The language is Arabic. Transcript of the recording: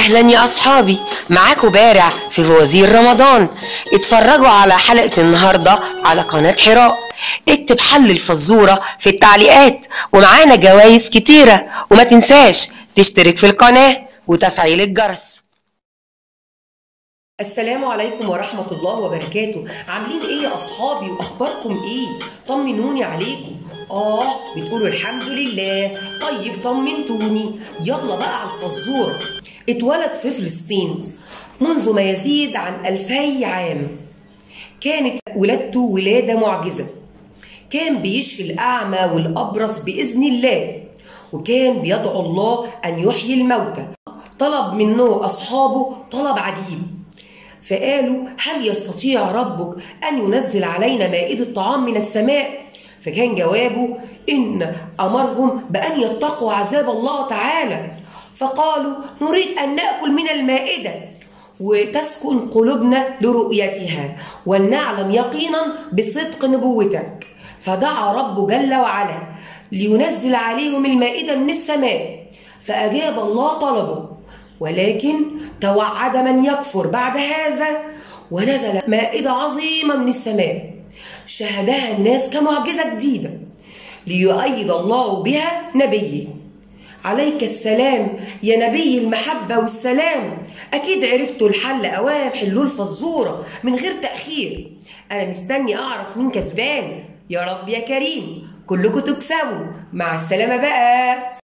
أهلا يا أصحابي. معاكم بارع في فوازير رمضان. اتفرجوا على حلقة النهاردة على قناة حراء. اكتب حل الفزورة في التعليقات. ومعانا جوايز كتيرة. وما تنساش تشترك في القناة وتفعيل الجرس. السلام عليكم ورحمة الله وبركاته. عاملين إيه يا أصحابي؟ وأخباركم إيه؟ طمنوني عليكم. آه بتقولوا الحمد لله. طيب طمنتوني. يلا بقى على الفزورة. اتولد في فلسطين منذ ما يزيد عن ألفي عام. كانت ولادته ولادة معجزة. كان بيشفي الأعمى والأبرص بإذن الله وكان بيدعو الله أن يحيي الموتى. طلب منه أصحابه طلب عجيب. فقالوا هل يستطيع ربك أن ينزل علينا مائدة طعام من السماء؟ فكان جوابه إن أمرهم بأن يتقوا عذاب الله تعالى. فقالوا نريد أن نأكل من المائدة. وتسكن قلوبنا لرؤيتها ولنعلم يقينا بصدق نبوتك. فدعا رب جل وعلا لينزل عليهم المائدة من السماء فأجاب الله طلبه. ولكن توعد من يكفر بعد هذا ونزل مائدة عظيمة من السماء. شهدها الناس كمعجزة جديدة ليؤيد الله بها نبيه. عليك السلام. يا نبي المحبة والسلام. أكيد عرفتوا الحل. أوام حلوا الفزورة من غير تأخير. أنا مستني أعرف مين كسبان. يا رب يا كريم. كلكم تكسبوا. مع السلامة بقى.